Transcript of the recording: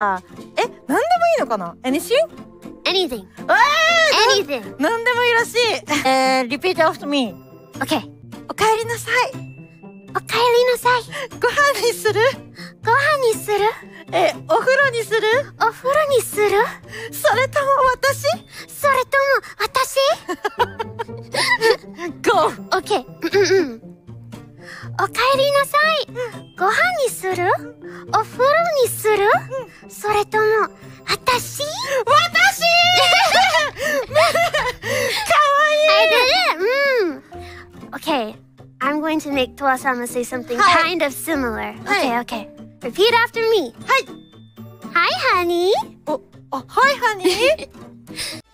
あ、え、なんでもいいのかな ?anything? Anything. え Anything. なんでもいいらしい。えー、repeat after me. Okay. お帰りなさい。おかえりなさい。ご飯にする？ご飯にする？え、お風呂にする？お風呂にする？それとも私？それとも私 ?Go! ?Okay. おかえりなさい。ご飯にする？お風呂にする？それとも私私 I did it! Mm. Okay, I'm going to make Toa-sama say something Hi. kind of similar. Hi. Okay, okay. Repeat after me. はい。Hi, honey. お、あ、はい、ハニー